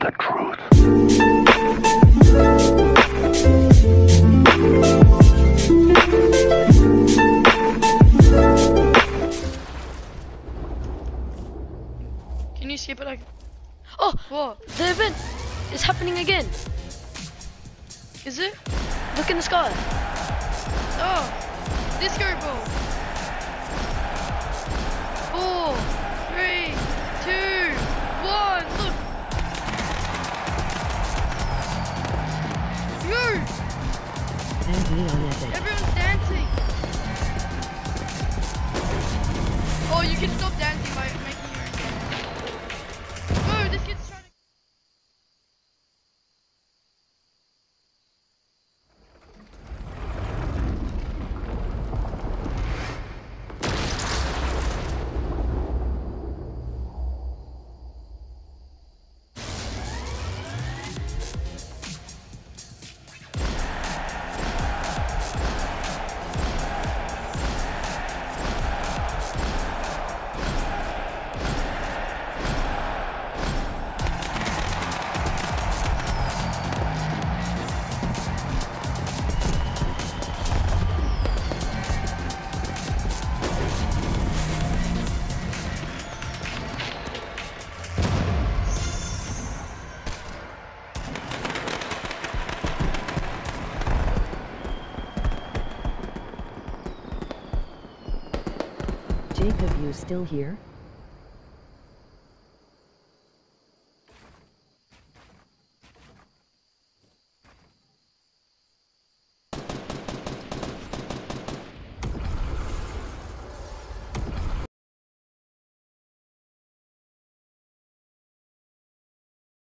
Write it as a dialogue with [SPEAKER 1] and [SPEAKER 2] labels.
[SPEAKER 1] the truth.
[SPEAKER 2] Can you skip it like
[SPEAKER 3] Oh,
[SPEAKER 2] what?
[SPEAKER 3] the event is happening again.
[SPEAKER 2] Is it?
[SPEAKER 3] Look in the sky.
[SPEAKER 2] Oh, disco ball. Everyone's dancing.
[SPEAKER 4] Jacob, you still here?